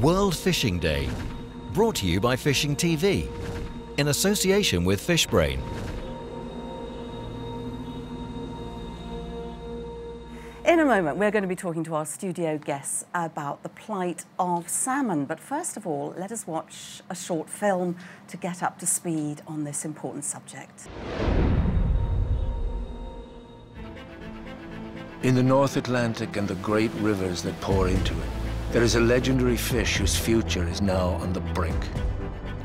World Fishing Day, brought to you by Fishing TV, in association with Fishbrain. In a moment, we're going to be talking to our studio guests about the plight of salmon. But first of all, let us watch a short film to get up to speed on this important subject. In the North Atlantic and the great rivers that pour into it, there is a legendary fish whose future is now on the brink,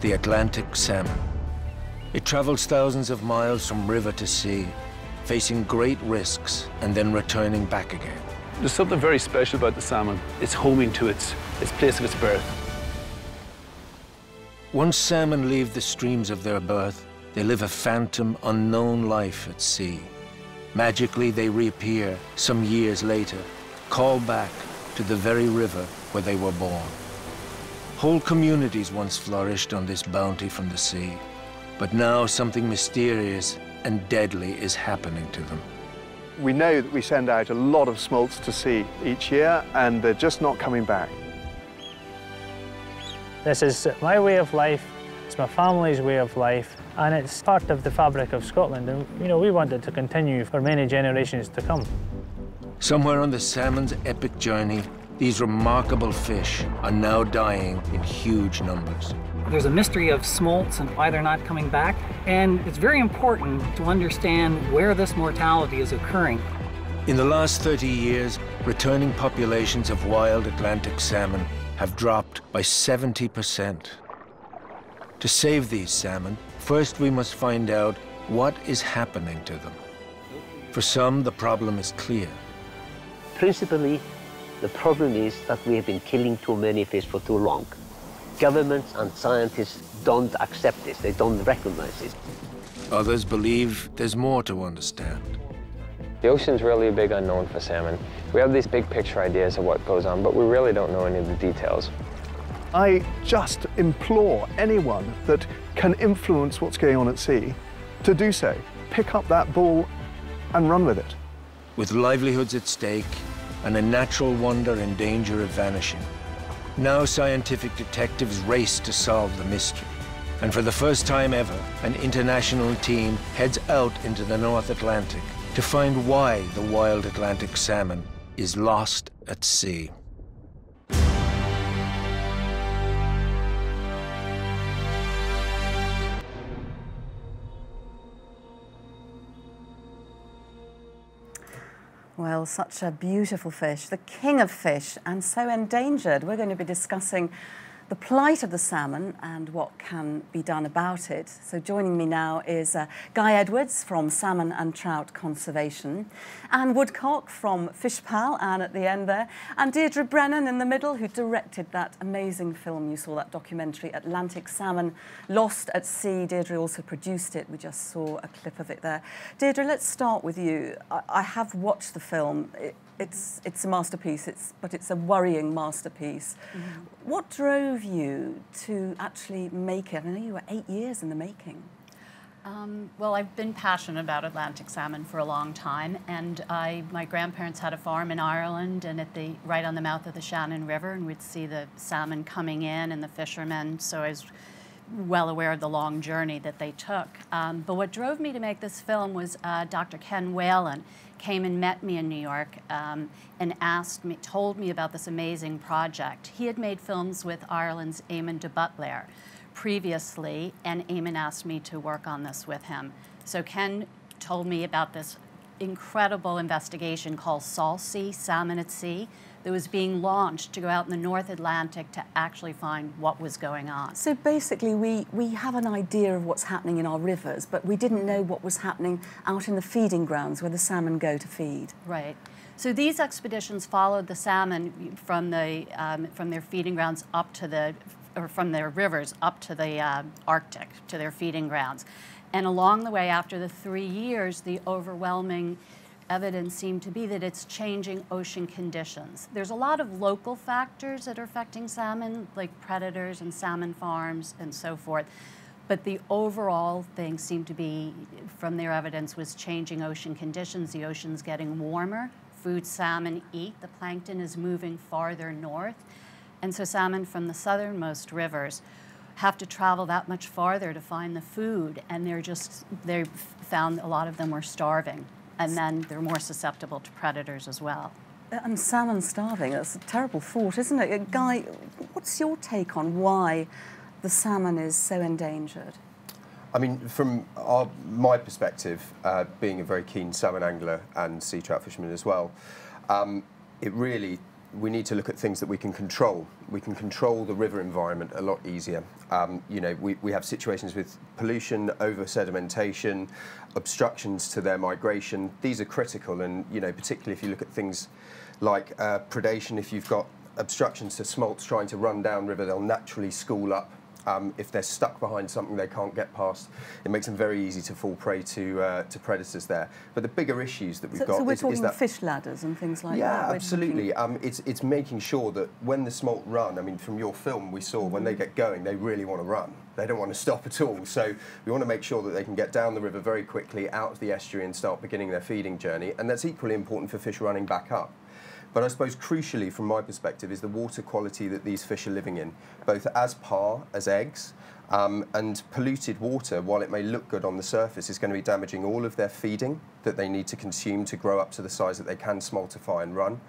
the Atlantic salmon. It travels thousands of miles from river to sea facing great risks and then returning back again. There's something very special about the salmon. It's homing to its, its place of its birth. Once salmon leave the streams of their birth, they live a phantom, unknown life at sea. Magically, they reappear some years later, called back to the very river where they were born. Whole communities once flourished on this bounty from the sea, but now something mysterious and deadly is happening to them. We know that we send out a lot of smolts to sea each year and they're just not coming back. This is my way of life, it's my family's way of life, and it's part of the fabric of Scotland. And, you know, we want it to continue for many generations to come. Somewhere on the salmon's epic journey, these remarkable fish are now dying in huge numbers. There's a mystery of smolts and why they're not coming back, and it's very important to understand where this mortality is occurring. In the last 30 years, returning populations of wild Atlantic salmon have dropped by 70%. To save these salmon, first we must find out what is happening to them. For some, the problem is clear. Principally, the problem is that we have been killing too many fish for too long governments and scientists don't accept this, they don't recognize it. Others believe there's more to understand. The ocean's really a big unknown for salmon. We have these big picture ideas of what goes on, but we really don't know any of the details. I just implore anyone that can influence what's going on at sea to do so. Pick up that ball and run with it. With livelihoods at stake and a natural wonder in danger of vanishing, now scientific detectives race to solve the mystery. And for the first time ever, an international team heads out into the North Atlantic to find why the wild Atlantic salmon is lost at sea. Well, such a beautiful fish, the king of fish, and so endangered. We're going to be discussing the plight of the salmon and what can be done about it. So joining me now is uh, Guy Edwards from Salmon and Trout Conservation, Anne Woodcock from FishPal, Anne at the end there, and Deirdre Brennan in the middle, who directed that amazing film you saw, that documentary, Atlantic Salmon Lost at Sea. Deirdre also produced it. We just saw a clip of it there. Deirdre, let's start with you. I, I have watched the film. It, it's it's a masterpiece. It's but it's a worrying masterpiece. Mm -hmm. What drove you to actually make it? I know you were eight years in the making. Um, well, I've been passionate about Atlantic salmon for a long time, and I my grandparents had a farm in Ireland, and at the right on the mouth of the Shannon River, and we'd see the salmon coming in and the fishermen. So I was well aware of the long journey that they took. Um, but what drove me to make this film was uh, Dr. Ken Whelan came and met me in New York um, and asked me, told me about this amazing project. He had made films with Ireland's Eamon de Buitléar previously, and Eamon asked me to work on this with him. So Ken told me about this incredible investigation called SALSEA, Salmon at Sea, that was being launched to go out in the North Atlantic to actually find what was going on. So basically, we, we have an idea of what's happening in our rivers, but we didn't know what was happening out in the feeding grounds where the salmon go to feed. Right. So these expeditions followed the salmon from, the, um, from their feeding grounds up to the, or from their rivers up to the uh, Arctic, to their feeding grounds. And along the way, after the three years, the overwhelming evidence seem to be that it's changing ocean conditions. There's a lot of local factors that are affecting salmon, like predators and salmon farms and so forth. But the overall thing seemed to be, from their evidence, was changing ocean conditions. The ocean's getting warmer. Food salmon eat. The plankton is moving farther north. And so salmon from the southernmost rivers have to travel that much farther to find the food, and they're just, they found a lot of them were starving, and then they're more susceptible to predators as well. And salmon starving, that's a terrible thought, isn't it? Uh, Guy, what's your take on why the salmon is so endangered? I mean, from our, my perspective, uh, being a very keen salmon angler and sea trout fisherman as well, um, it really we need to look at things that we can control. We can control the river environment a lot easier. Um, you know, we, we have situations with pollution, over sedimentation, obstructions to their migration. These are critical, and you know, particularly if you look at things like uh, predation, if you've got obstructions to smolts trying to run down river, they'll naturally school up um, if they're stuck behind something they can't get past, it makes them very easy to fall prey to uh, to predators there. But the bigger issues that we've so, got so we're is, talking is that fish ladders and things like yeah, that. Yeah, absolutely. Um, it's it's making sure that when the smolt run, I mean, from your film we saw when they get going, they really want to run. They don't want to stop at all. So we want to make sure that they can get down the river very quickly, out of the estuary, and start beginning their feeding journey. And that's equally important for fish running back up. But I suppose crucially, from my perspective, is the water quality that these fish are living in, both as parr, as eggs, um, and polluted water, while it may look good on the surface, is going to be damaging all of their feeding that they need to consume to grow up to the size that they can smoltify and run.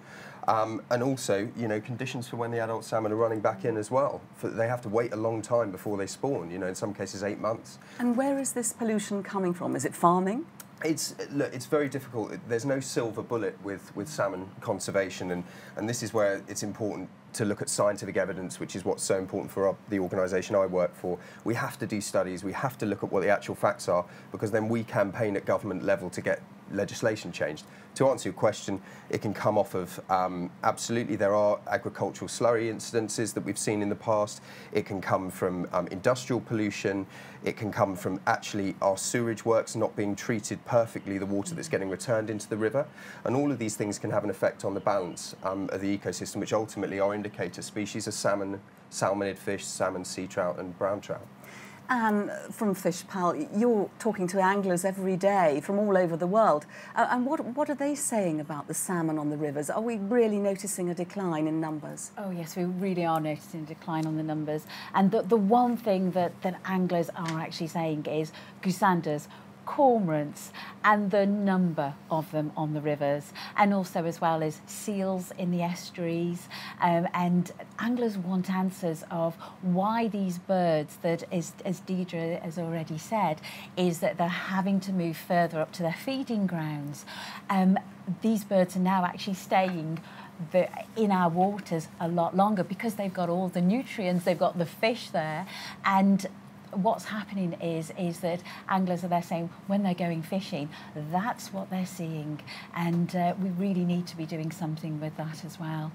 Um, and also, you know, conditions for when the adult salmon are running back in as well. For, they have to wait a long time before they spawn, you know, in some cases eight months. And where is this pollution coming from? Is it farming? It's look, it's very difficult. There's no silver bullet with, with salmon conservation, and, and this is where it's important to look at scientific evidence, which is what's so important for our, the organisation I work for. We have to do studies. We have to look at what the actual facts are, because then we campaign at government level to get legislation changed. To answer your question, it can come off of um, absolutely there are agricultural slurry incidences that we've seen in the past. It can come from um, industrial pollution. It can come from actually our sewage works not being treated perfectly, the water that's getting returned into the river. And all of these things can have an effect on the balance um, of the ecosystem, which ultimately are indicator species are salmon, salmonid fish, salmon, sea trout, and brown trout. Anne from FishPal, you're talking to anglers every day from all over the world. Uh, and what, what are they saying about the salmon on the rivers? Are we really noticing a decline in numbers? Oh, yes, we really are noticing a decline on the numbers. And the, the one thing that, that anglers are actually saying is goosanders cormorants and the number of them on the rivers and also as well as seals in the estuaries. Um, and anglers want answers of why these birds that is, as Deirdre has already said is that they're having to move further up to their feeding grounds. Um, these birds are now actually staying the, in our waters a lot longer because they've got all the nutrients, they've got the fish there, and what's happening is is that anglers are there saying when they're going fishing, that's what they're seeing, and uh, we really need to be doing something with that as well.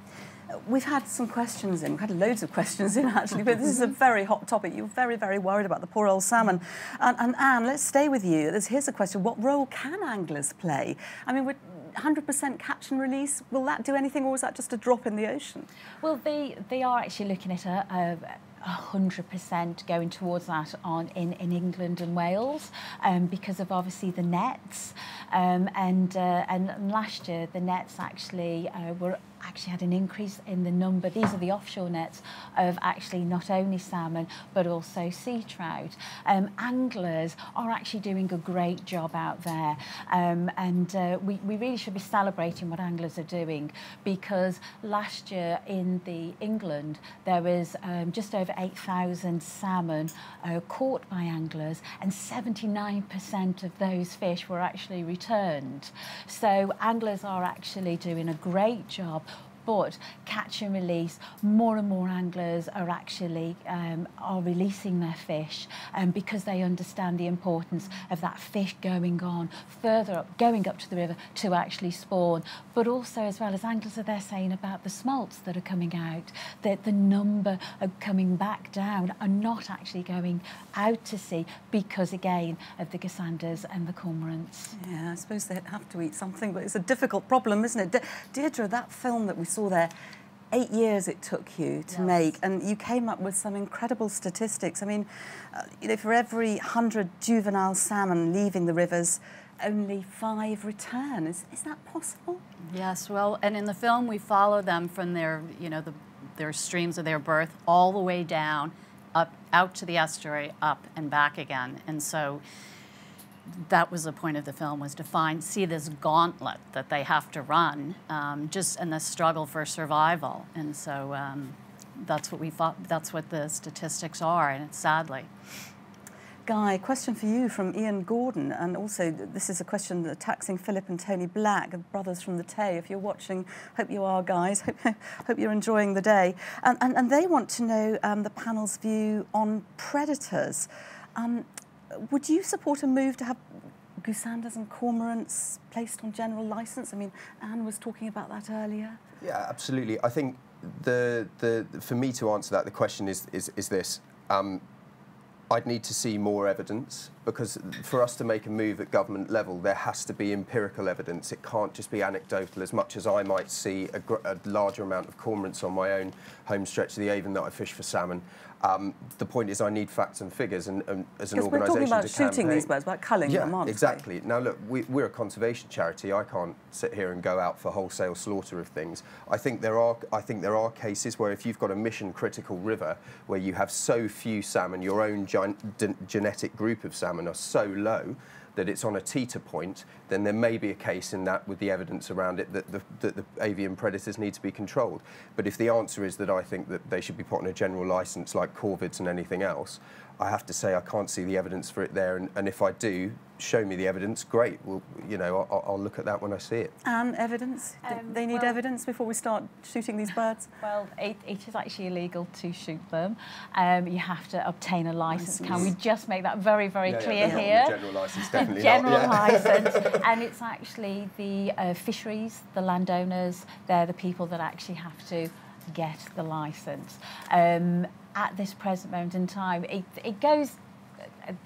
We've had some questions in, we've had loads of questions in actually, but this is a very hot topic. You're very, very worried about the poor old salmon. And, and Anne, let's stay with you. Here's a question What role can anglers play? I mean, we're 100% catch and release. Will that do anything, or is that just a drop in the ocean? Well, they, they are actually looking at a, a 100% going towards that on in, in England and Wales um, because of obviously the nets. Um, and, uh, and last year, the nets actually uh, were actually had an increase in the number, these are the offshore nets, of actually not only salmon but also sea trout. Um, anglers are actually doing a great job out there um, and uh, we, we really should be celebrating what anglers are doing because last year in the England there was um, just over 8,000 salmon uh, caught by anglers and 79% of those fish were actually returned. So anglers are actually doing a great job but catch and release, more and more anglers are actually um, are releasing their fish um, because they understand the importance of that fish going on further up, going up to the river to actually spawn. But also, as well as anglers are there saying about the smolts that are coming out, that the number are coming back down are not actually going out to sea because, again, of the goosanders and the cormorants. Yeah, I suppose they have to eat something, but it's a difficult problem, isn't it? De Deirdre, that film that we saw there, eight years it took you to yes. make, and you came up with some incredible statistics. I mean, uh, you know, for every 100 juvenile salmon leaving the rivers, only five return. Is, is that possible? Yes, well, and in the film we follow them from their, you know, the, their streams of their birth all the way down, up, out to the estuary, up and back again. And so that was the point of the film was to find see this gauntlet that they have to run um, just in the struggle for survival and so um, that's what we thought that's what the statistics are and it's sadly Guy, question for you from Ian Gordon, and also this is a question taxing Philip and Tony Black, brothers from the Tay. If you're watching, hope you are, guys. Hope, hope you're enjoying the day. And, and, and they want to know um, the panel's view on predators. Um, would you support a move to have goosanders and cormorants placed on general license? I mean, Anne was talking about that earlier. Yeah, absolutely. I think the the for me to answer that, the question is is, is this. Um, I'd need to see more evidence because for us to make a move at government level, there has to be empirical evidence. It can't just be anecdotal as much as I might see a, a larger amount of cormorants on my own home stretch of the Avon that I fish for salmon. Um, the point is, I need facts and figures, and, and as an organisation, we're talking about shooting campaign, these birds, about culling yeah, them, aren't exactly. Now, look, we, we're a conservation charity. I can't sit here and go out for wholesale slaughter of things. I think there are, I think there are cases where if you've got a mission-critical river where you have so few salmon, your own gen genetic group of salmon are so low that it's on a teeter point, then there may be a case in that with the evidence around it that the, that the avian predators need to be controlled. But if the answer is that I think that they should be put on a general license like corvids and anything else, I have to say I can't see the evidence for it there. And, and if I do, show me the evidence, great. Well, you know, I'll, I'll look at that when I see it. And evidence? Um, they need well, evidence before we start shooting these birds? Well, it, it is actually illegal to shoot them. Um, you have to obtain a licence. Can we just make that very, very yeah, clear yeah, here? general licence, definitely general not. Licence. and it's actually the uh, fisheries, the landowners, they're the people that actually have to get the licence. Um, at this present moment in time, it, it goes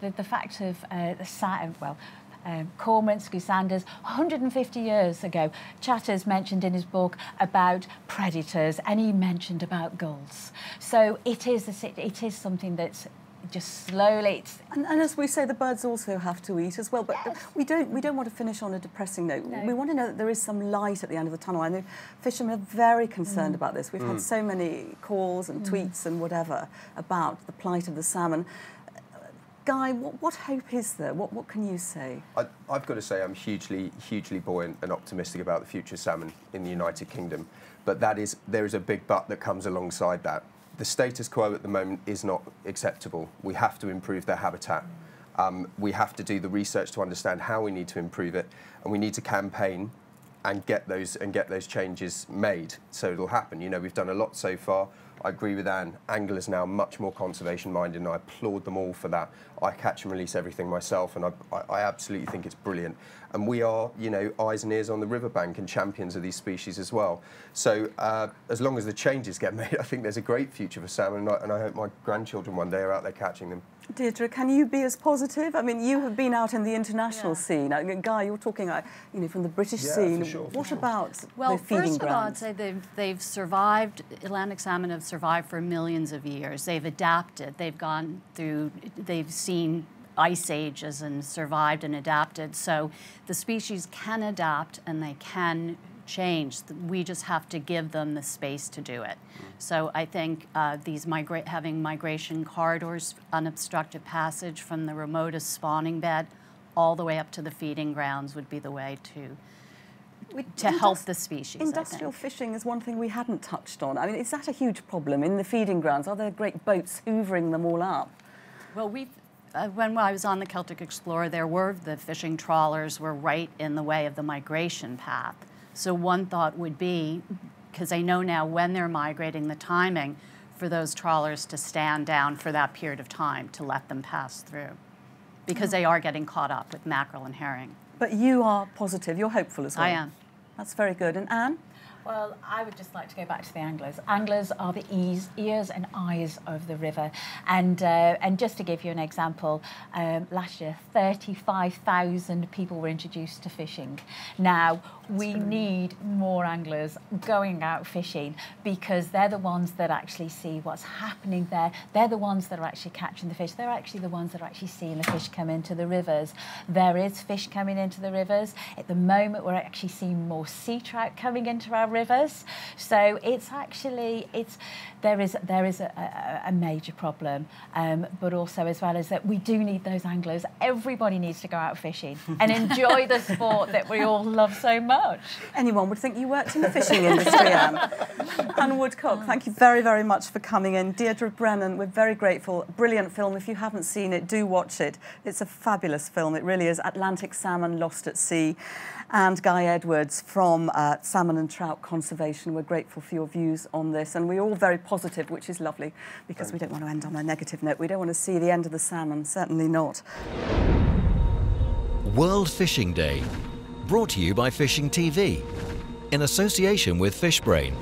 the, the fact of uh, the Saturn, well, um, cormorants, goosanders, 150 years ago. Chatter's mentioned in his book about predators, and he mentioned about gulls. So it is a, it is something that's just slowly. And, and, as we say, the birds also have to eat as well. But yes. we don't we don't want to finish on a depressing note. No. We want to know that there is some light at the end of the tunnel. I know fishermen are very concerned mm. about this. We've mm. had so many calls and mm. tweets and whatever about the plight of the salmon. Guy, what, what, hope is there? What, what can you say? I, have got to say I'm hugely, hugely buoyant and optimistic about the future of salmon in the United Kingdom. But that is, there is a big but that comes alongside that. The status quo at the moment is not acceptable. We have to improve their habitat. Um, we have to do the research to understand how we need to improve it, and we need to campaign and get those and get those changes made so it'll happen. You know, we've done a lot so far. I agree with Anne. Anglers now much more conservation minded, and I applaud them all for that. I catch and release everything myself, and I, I, I absolutely think it's brilliant. And we are, you know, eyes and ears on the riverbank and champions of these species as well. So uh, as long as the changes get made, I think there's a great future for salmon, and I, and I hope my grandchildren one day are out there catching them. Deirdre, can you be as positive? I mean, you have been out in the international yeah. scene. I mean, Guy, you're talking, uh, you know, from the British yeah, scene. Sure, what sure. about well, the feeding first of all, I'd say they've, they've survived. Atlantic salmon have survived for millions of years. They've adapted. They've gone through. They've seen ice ages and survived and adapted. So the species can adapt and they can change. We just have to give them the space to do it. So I think uh, these migra having migration corridors, unobstructed passage from the remotest spawning bed all the way up to the feeding grounds would be the way to to help the species. Industrial fishing is one thing we hadn't touched on. I mean, is that a huge problem in the feeding grounds? Are there great boats hoovering them all up? Well, we've uh, when I was on the Celtic Explorer, there were the fishing trawlers were right in the way of the migration path. So one thought would be, because they know now when they're migrating, the timing for those trawlers to stand down for that period of time to let them pass through, because they are getting caught up with mackerel and herring. But you are positive, you're hopeful as well. I am. That's very good. And Anne? Well, I would just like to go back to the anglers. Anglers are the ears, ears and eyes of the river. And, uh, and just to give you an example, um, last year 35,000 people were introduced to fishing. Now, we need more anglers going out fishing because they're the ones that actually see what's happening there. They're the ones that are actually catching the fish. They're actually the ones that are actually seeing the fish come into the rivers. There is fish coming into the rivers. At the moment, we're actually seeing more sea trout coming into our rivers. So it's actually it's there is there is a, a, a major problem, um, but also as well as that we do need those anglers. Everybody needs to go out fishing and enjoy the sport that we all love so much. Anyone would think you worked in the fishing industry, Anne. Anne Woodcock, thank you very, very much for coming in. Deirdre Brennan, we're very grateful. Brilliant film. If you haven't seen it, do watch it. It's a fabulous film. It really is. Atlantic Salmon Lost at Sea and Guy Edwards from uh, Salmon and Trout Conservation. We're grateful for your views on this, and we're all very positive, which is lovely, because we don't want to end on a negative note. We don't want to see the end of the salmon, certainly not. World Fishing Day, brought to you by Fishing TV, in association with Fishbrain.